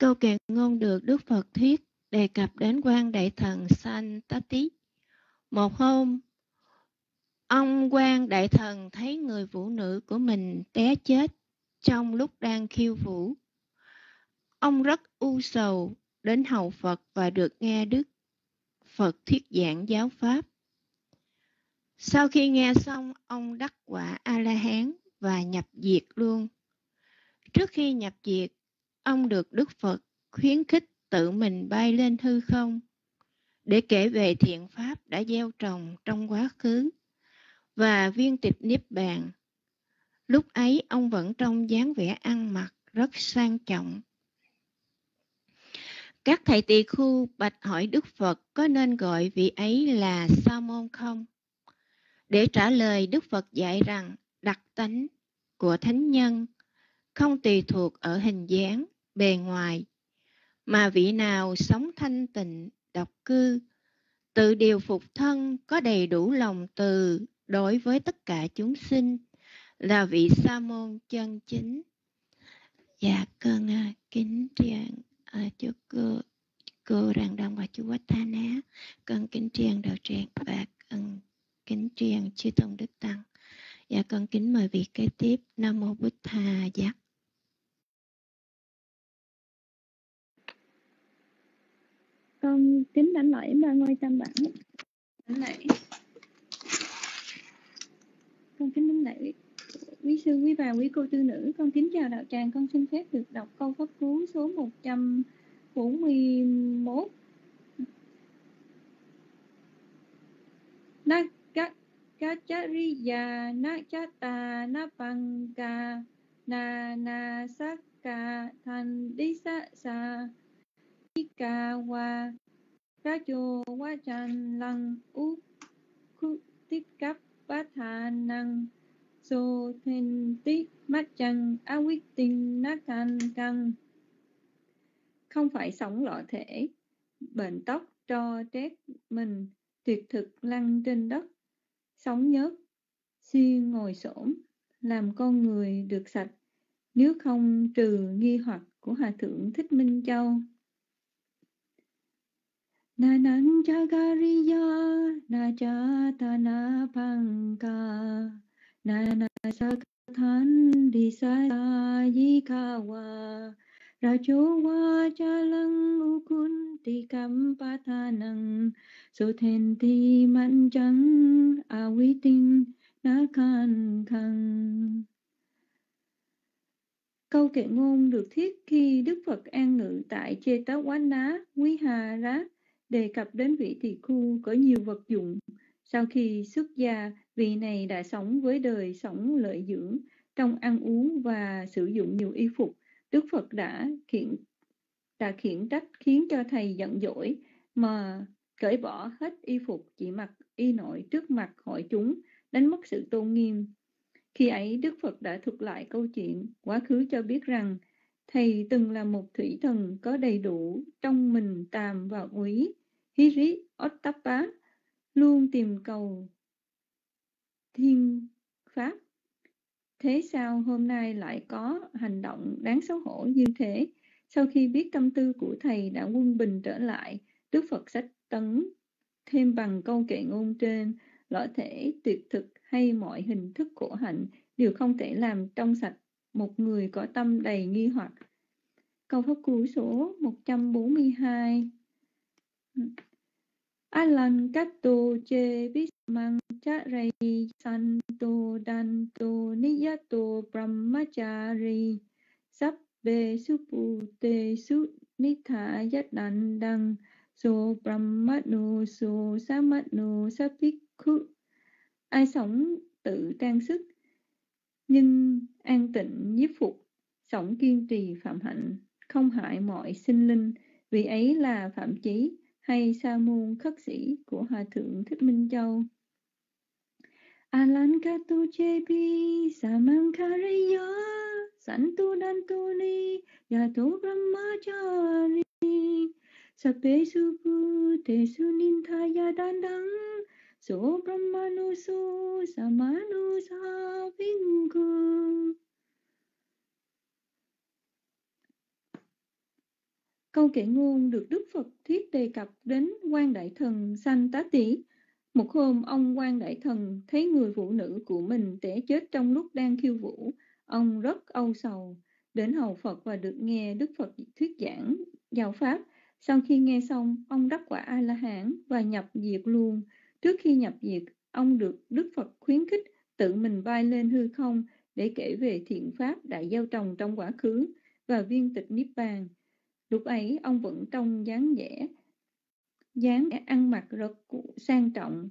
Câu kệ ngôn được Đức Phật thuyết đề cập đến quan đại thần Santati. Một hôm, ông quan đại thần thấy người phụ nữ của mình té chết trong lúc đang khiêu vũ. Ông rất u sầu đến hầu Phật và được nghe Đức Phật thuyết giảng giáo Pháp. Sau khi nghe xong, ông đắc quả A-la-hán và nhập diệt luôn. Trước khi nhập diệt, ông được Đức Phật khuyến khích tự mình bay lên hư không để kể về thiện pháp đã gieo trồng trong quá khứ và viên tịch niết bàn. Lúc ấy ông vẫn trong dáng vẻ ăn mặc rất sang trọng. Các thầy tỳ khu bạch hỏi Đức Phật có nên gọi vị ấy là Sa môn không? Để trả lời, Đức Phật dạy rằng đặc tánh của thánh nhân không tùy thuộc ở hình dáng, bề ngoài, mà vị nào sống thanh tịnh, độc cư, tự điều phục thân có đầy đủ lòng từ đối với tất cả chúng sinh là vị sa môn chân chính. Dạ cơn à, kính triền à, cho cô cô Ràng đồng và chú Quách Tha Ná. Con kính triền đạo tràng và con kính triền chư tôn đức tăng. Dạ con kính mời vị kế tiếp Nam mô Bụt Tha Giác. Con kính đảnh lễ ba ngôi tam bảo. Đảnh lễ. Con kính đảnh lễ quý sư quý bà quý cô tư nữ. Con kính chào đạo tràng con xin phép được đọc câu pháp cú số 141 na ca kachariya na chata na panga na na sakka đi sa sa Ikawa Rajo Wajan Lăng Ú Khu Tích Cấp Bát hà Năng so Thên Tích Mắt Chân Á Quyết Tinh Nát Can Căng Không phải sống lọ thể, bệnh tóc, cho trét, mình, tuyệt thực lăn trên đất, sống nhớt, suy ngồi xổm, làm con người được sạch, nếu không trừ nghi hoặc của Hòa Thượng Thích Minh Châu. Nananjagariya Najatana Panka Nanasakathan Disayikawa Rajowa Chalang Ukunti Kampatanang Sotenti Manjang Awiting Nakan Khang Câu kệ ngôn được thiết khi Đức Phật an ngự tại Chê Tá Quán Ná, Quý Hà Rát, đề cập đến vị tỳ khu có nhiều vật dụng. Sau khi xuất gia, vị này đã sống với đời sống lợi dưỡng trong ăn uống và sử dụng nhiều y phục. Đức Phật đã khiển đã khiển trách khiến cho thầy giận dỗi mà cởi bỏ hết y phục chỉ mặc y nội trước mặt hội chúng đánh mất sự tôn nghiêm. Khi ấy Đức Phật đã thuật lại câu chuyện quá khứ cho biết rằng thầy từng là một thủy thần có đầy đủ trong mình tàm và úy Hiri Ottappa luôn tìm cầu thiên pháp. Thế sao hôm nay lại có hành động đáng xấu hổ như thế? Sau khi biết tâm tư của thầy đã quân bình trở lại, Đức Phật sách tấn thêm bằng câu kệ ngôn trên, lõi thể, tuyệt thực hay mọi hình thức khổ hạnh đều không thể làm trong sạch một người có tâm đầy nghi hoặc. Câu pháp cú số 142 Alan Katto che bismang Charai Santo Danto, Niyato Brahmachari, Sabbe Supute Su, Nitha Yadandang so brahmanu, so samanu sapikhu ai sống tự trang sức nhưng an tịnh nhiếp phục sống kiên trì phạm hạnh, không hại mọi sinh linh. Vì ấy là phạm chí hay sa môn khất sĩ của hòa thượng thích minh châu? Alankatu chepi samankaraya santu dantuni yato brahmachari sapesu bhutesu nintaya dandang so brahmanu so samanu savinku Câu kệ ngôn được Đức Phật thiết đề cập đến quan đại thần Sanh Tá Tỷ một hôm, ông quan đại thần thấy người phụ nữ của mình té chết trong lúc đang khiêu vũ. Ông rất âu sầu, đến hầu Phật và được nghe Đức Phật thuyết giảng giáo Pháp. Sau khi nghe xong, ông đắc quả A-la-hán và nhập diệt luôn. Trước khi nhập diệt, ông được Đức Phật khuyến khích tự mình bay lên hư không để kể về thiện Pháp đã gieo trồng trong quá khứ và viên tịch Niết Bàn. Lúc ấy, ông vẫn trong dáng vẻ dáng ăn mặc rất sang trọng.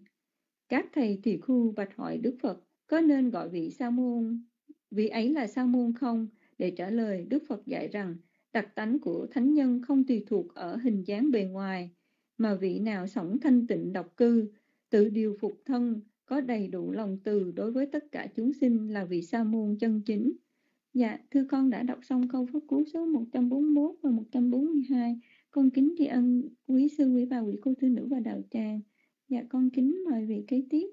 Các thầy tỳ khu bạch hỏi Đức Phật có nên gọi vị sa môn, vị ấy là sa môn không? Để trả lời, Đức Phật dạy rằng đặc tánh của thánh nhân không tùy thuộc ở hình dáng bề ngoài, mà vị nào sống thanh tịnh độc cư, tự điều phục thân, có đầy đủ lòng từ đối với tất cả chúng sinh là vị sa môn chân chính. Dạ, thưa con đã đọc xong câu pháp cú số 141 và 142. Con kính tri ân quý sư, quý bà, quý cô thư nữ và đạo tràng. Dạ con kính mời vị kế tiếp.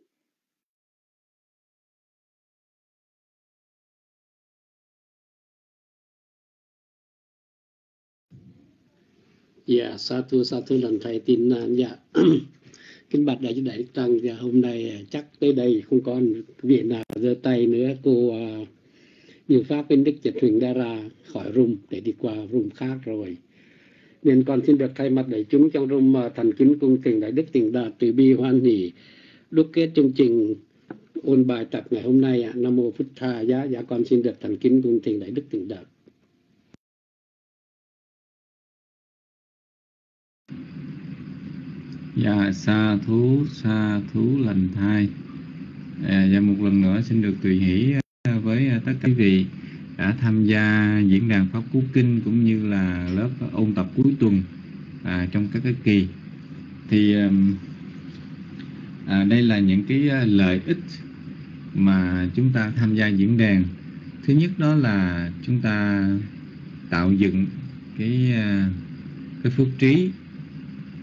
Dạ, sa tu sa tu lần thầy tin à, dạ kính bạch đại đại đức tăng dạ, hôm nay à, chắc tới đây không còn vị nào giơ tay nữa cô uh, như pháp bên đức trạch huyền đa ra khỏi room để đi qua room khác rồi nên con xin được thay mặt đại chúng trong room ờ, thành kính cung tiền đại đức tiền đạt từ bi hoan hỷ đúc kết chương trình ôn bài tập ngày hôm nay ạ à. nam mô phật tha giá giá con xin được thành kính cung tiền đại đức tiền đạt Dạ, sa thú, sa thú lành thai. À, và một lần nữa xin được tùy hỷ tất cả quý vị đã tham gia diễn đàn Pháp Cú Kinh cũng như là lớp ôn tập cuối tuần à, trong các cái kỳ. Thì à, đây là những cái à, lợi ích mà chúng ta tham gia diễn đàn. Thứ nhất đó là chúng ta tạo dựng cái à, cái phước trí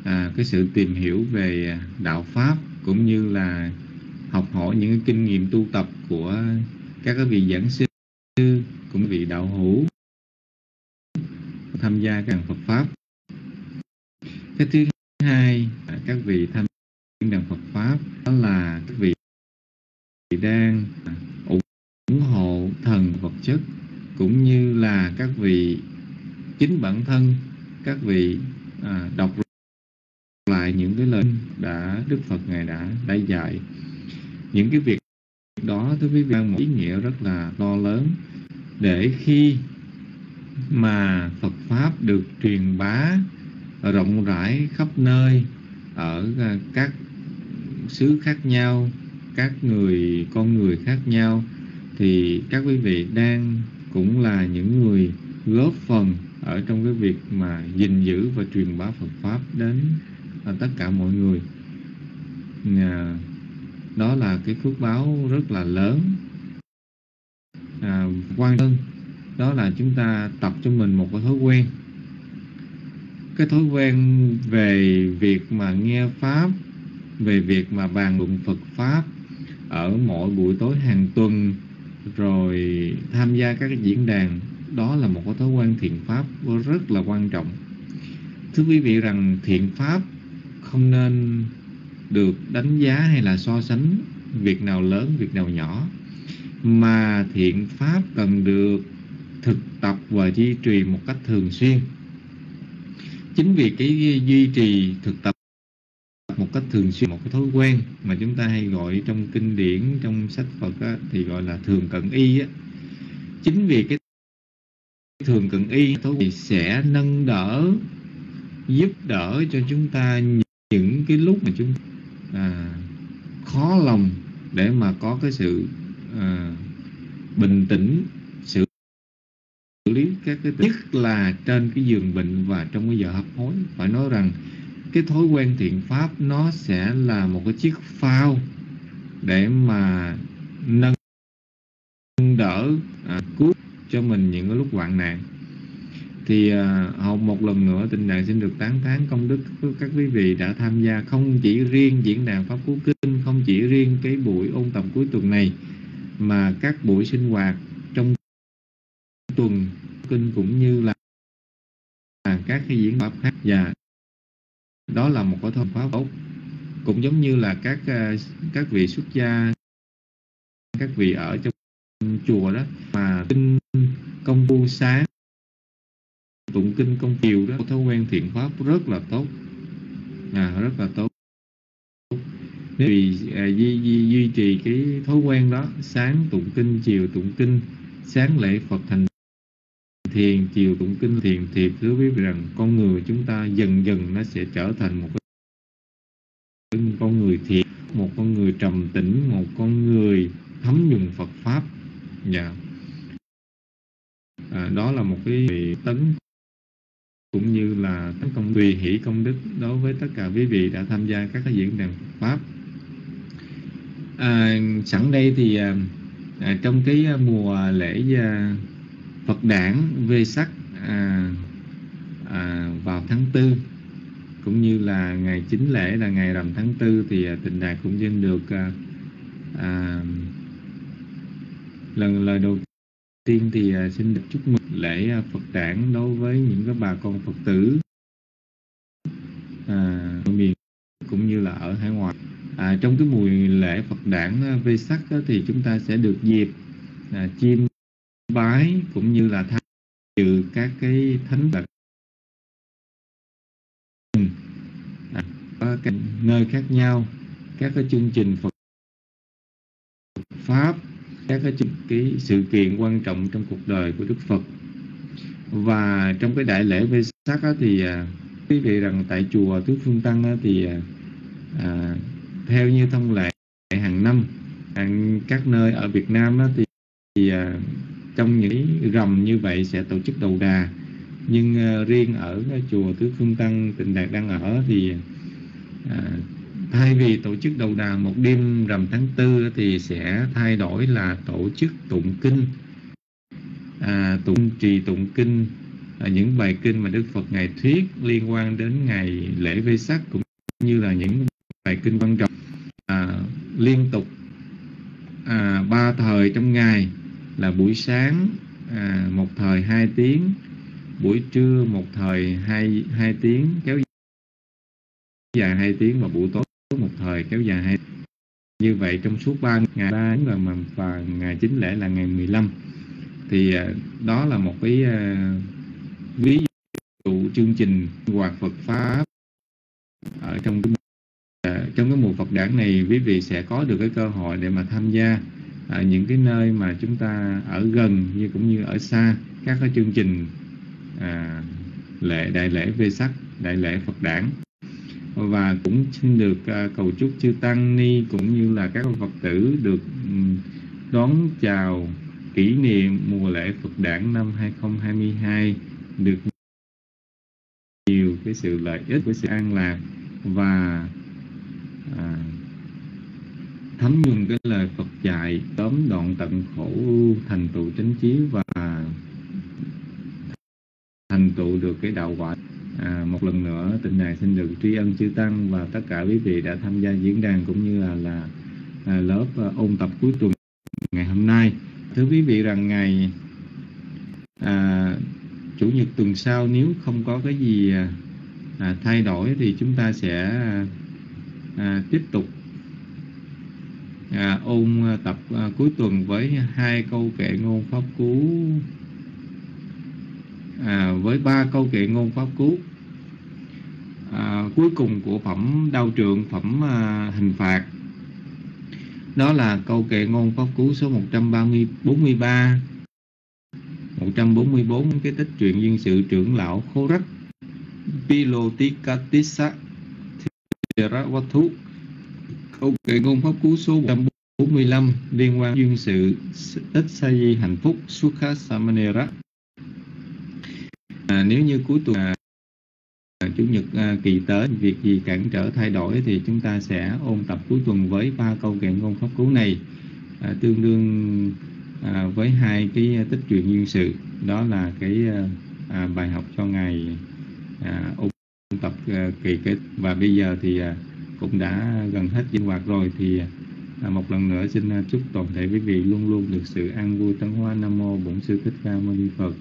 à, cái sự tìm hiểu về đạo pháp cũng như là học hỏi những cái kinh nghiệm tu tập của các vị giảng sư cũng vị đạo hữu tham gia các Phật pháp. Cái thứ hai các vị tham gia đàn Phật pháp đó là các vị đang ủng hộ thần vật chất cũng như là các vị chính bản thân các vị à, đọc lại những cái lời đã Đức Phật Ngài đã đã dạy. Những cái việc đó thưa quý vị mang một ý nghĩa rất là to lớn. Để khi mà Phật Pháp được truyền bá rộng rãi khắp nơi ở à, các xứ khác nhau các người con người khác nhau thì các quý vị đang cũng là những người góp phần ở trong cái việc mà gìn giữ và truyền bá Phật Pháp đến à, tất cả mọi người. À, đó là cái phước báo rất là lớn à, quan hơn đó là chúng ta tập cho mình một cái thói quen. Cái thói quen về việc mà nghe pháp về việc mà bàn luận Phật pháp ở mỗi buổi tối hàng tuần rồi tham gia các cái diễn đàn đó là một cái thói quen thiện pháp rất là quan trọng. Thưa quý vị rằng thiện pháp không nên được đánh giá hay là so sánh việc nào lớn việc nào nhỏ mà thiện pháp cần được thực tập và duy trì một cách thường xuyên chính vì cái duy trì thực tập một cách thường xuyên một cái thói quen mà chúng ta hay gọi trong kinh điển trong sách Phật á, thì gọi là thường cận y á. chính vì cái thường cận y thì sẽ nâng đỡ giúp đỡ cho chúng ta những cái lúc mà chúng à, khó lòng để mà có cái sự à, bình tĩnh xử lý các cái nhất là trên cái giường bệnh và trong cái giờ hấp hối. Phải nói rằng cái thói quen thiện pháp nó sẽ là một cái chiếc phao để mà nâng đỡ à, cứu cho mình những cái lúc hoạn nạn thì à, học một lần nữa tình trạng xin được tán thán công đức các quý vị đã tham gia không chỉ riêng diễn đàn pháp cú kinh, không chỉ riêng cái buổi ôn tập cuối tuần này, mà các buổi sinh hoạt trong tuần kinh cũng như là các cái diễn pháp khác. Và đó là một cái thông pháp tốt, cũng giống như là các à, các vị xuất gia, các vị ở trong chùa đó, mà kinh công phu sáng tụng kinh công chiều đó. Thói quen thiện pháp rất là tốt. À, rất là tốt. Nếu vì à, duy, duy, duy trì cái thói quen đó sáng tụng kinh chiều tụng kinh sáng lễ phật thành thiền chiều tụng kinh thiền thì thứ biết rằng con người chúng ta dần dần nó sẽ trở thành một con người thiện một con người trầm tĩnh một con người thấm nhuần Phật pháp. Dạ. À, đó là một cái tấn cũng như là tấn công tùy hỷ công đức đối với tất cả quý vị đã tham gia các cái diễn đàn pháp. À, sẵn đây thì à, à, trong cái mùa lễ à, Phật đản Vê Sắc à, à, vào tháng tư cũng như là ngày chính lễ là ngày rằm tháng tư thì à, tình đạt cũng xin được à, à, lần lời đầu tiên thì à, xin được chúc mừng lễ à, Phật đản đối với những các bà con Phật tử à, ở miền cũng như là ở hải ngoại. À, trong cái mùi lễ Phật đản à, Vê Sắc đó, thì chúng ta sẽ được dịp à, chiêm bái cũng như là tham dự các cái thánh vật. À, ở các nơi khác nhau các cái chương trình Phật pháp các cái, cái sự kiện quan trọng trong cuộc đời của Đức Phật. Và trong cái đại lễ Vê Sắc thì à, quý vị rằng tại chùa Tứ Phương Tăng thì à, à, theo như thông lệ hàng năm hàng, các nơi ở Việt Nam đó thì, thì à, trong những rằm như vậy sẽ tổ chức đầu đà. Nhưng à, riêng ở chùa Tứ Phương Tăng Tịnh Đạt đang ở thì à, thay vì tổ chức đầu đà một đêm rằm tháng tư thì sẽ thay đổi là tổ chức tụng kinh. À, tụng trì tụng kinh. À, những bài kinh mà Đức Phật ngài thuyết liên quan đến ngày lễ Vê Sắc cũng như là những bài kinh quan trọng à, liên tục à, ba thời trong ngày là buổi sáng à, một thời hai tiếng buổi trưa một thời hai hai tiếng kéo dài hai tiếng và buổi tối một thời kéo dài hai như vậy trong suốt ba ngày ba và mà và ngày chính lễ là ngày 15 thì à, đó là một cái à, ví dụ chương trình hoạt Phật pháp ở trong cái à, trong cái mùa Phật đản này quý vị sẽ có được cái cơ hội để mà tham gia ở những cái nơi mà chúng ta ở gần như cũng như ở xa các cái chương trình à, lễ đại lễ Vê Sắc đại lễ Phật đản và cũng xin được à, cầu chúc chư tăng ni cũng như là các Phật tử được đón chào kỷ niệm mùa lễ Phật đản năm 2022 được nhiều cái sự lợi ích của sự an lạc và à, thấm nhuần cái lời Phật dạy tóm đoạn tận khổ thành tựu chánh trí và thành tựu được cái đạo quả à, một lần nữa tình này xin được tri ân chư tăng và tất cả quý vị đã tham gia diễn đàn cũng như là là à, lớp à, ôn tập cuối tuần ngày hôm nay. Thưa quý vị rằng ngày à, chủ nhật tuần sau nếu không có cái gì à, à thay đổi thì chúng ta sẽ à, tiếp tục à, ôn tập à, cuối tuần với hai câu kệ ngôn pháp cú à, với ba câu kệ ngôn pháp cú à, cuối cùng của phẩm đau trượng phẩm à, hình phạt. Đó là câu kệ ngôn pháp cú số 143 144 cái tích truyện duyên sự trưởng lão khô rắc. Pilotikatissa Thera Câu kệ ngôn pháp cú số 145 liên quan duyên sự tích sa di hạnh phúc Sukha Samanera à, nếu như cuối tuần à, chủ nhật à, kỳ tới việc gì cản trở thay đổi thì chúng ta sẽ ôn tập cuối tuần với ba câu kệ ngôn pháp cú này à, tương đương à, với hai cái à, tích truyện duyên sự. Đó là cái à, à, bài học cho ngày à, ôn tập à, kỳ kết. Và bây giờ thì à, cũng đã gần hết sinh hoạt rồi thì à, một lần nữa xin à, chúc toàn thể quý vị luôn luôn được sự an vui tấn hoa nam mô bổn sư thích ca mâu ni phật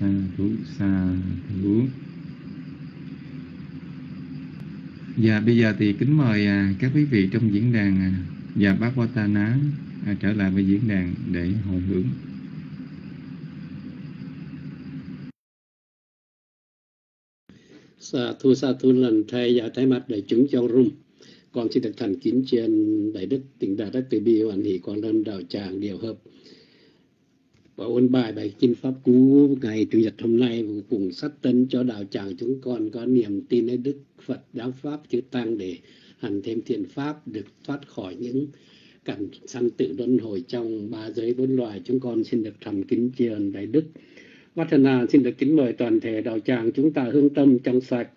sa thú sa thú. Và bây giờ thì kính mời à, các quý vị trong diễn đàn à, và bác Watana Ná à, trở lại với diễn đàn để hồi hướng. Sa thu sa thu lần thay và thay mặt đại chúng trong rung. Con xin được thành kính trên đại đức tỉnh đại đức từ bi hoàn hỷ quan lâm đạo tràng điều hợp và ôn bài bài kinh pháp cú ngày chủ nhật hôm nay cùng sát tân cho đạo tràng chúng con có niềm tin đến đức phật giáo pháp chữ tăng để hành thêm thiện pháp được thoát khỏi những cảnh sanh tử luân hồi trong ba giới bốn loài. Chúng con xin được thầm kính tri ân đại đức. Vatana xin được kính mời toàn thể đạo tràng chúng ta hương tâm trong sạch.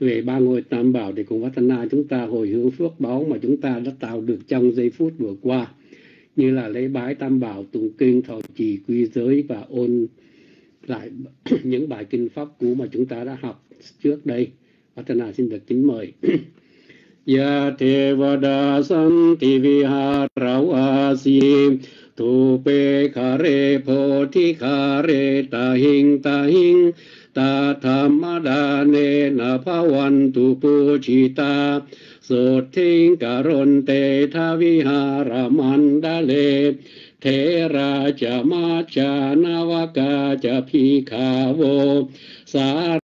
Về ba ngôi tam bảo để cùng Vatana chúng ta hồi hướng phước báo mà chúng ta đã tạo được trong giây phút vừa qua như là lễ bái tam bảo, tụng kinh, thọ trì quy giới và ôn lại những bài kinh pháp cũ mà chúng ta đã học trước đây. Vatana xin được kính mời. Ya te vada san ti vi ha Tevada a si Tu pe kha re po thi khare ta hing ta hing ta tham ma da ne na pa wan tu pu chi ta so thinh cả ron te tha vi ha ra man đa lê thế ra cha ma cha na va ca cha phi kha vô sa